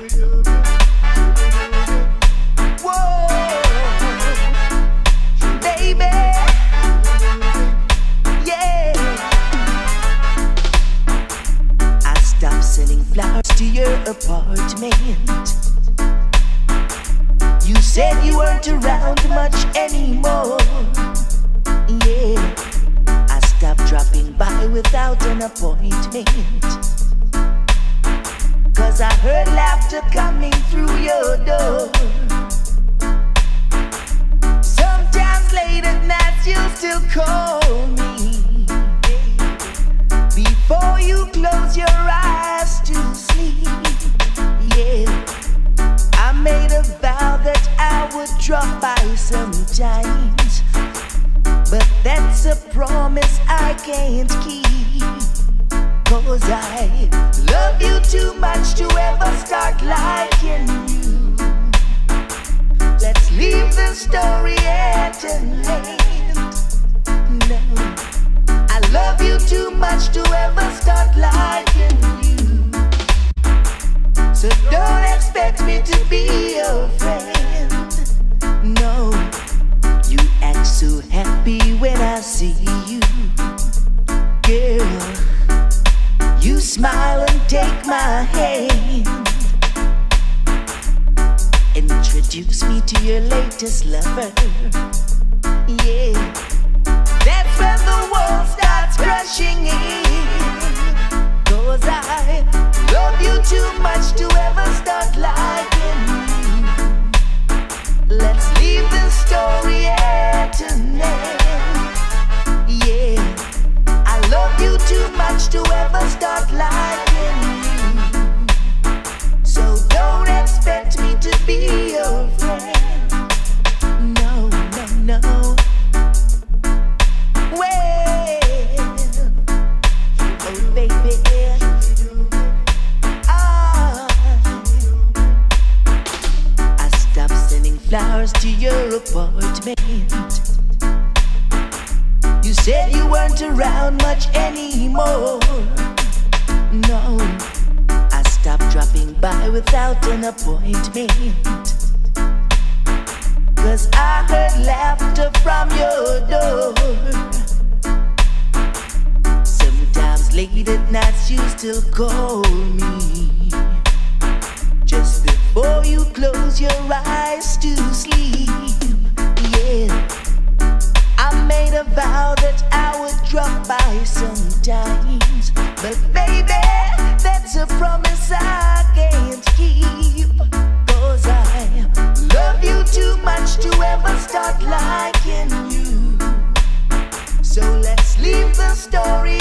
i stopped sending flowers to your apartment you said you weren't around much anymore yeah i stopped dropping by without an appointment Cause I heard laughter coming through your door. Sometimes late at night you still call me. Before you close your eyes to sleep, yeah. I made a vow that I would drop by sometimes. But that's a promise I can't keep. story at an end. No, I love you too much to ever start liking you. So don't expect me to Introduce me to your latest lover. Yeah. your apartment. You said you weren't around much anymore. No, I stopped dropping by without an appointment. Cause I heard laughter from your door. Sometimes late at night you still call me. Just before you close your eyes to sleep. times. But baby, that's a promise I can't keep. Cause I love you too much to ever start liking you. So let's leave the story.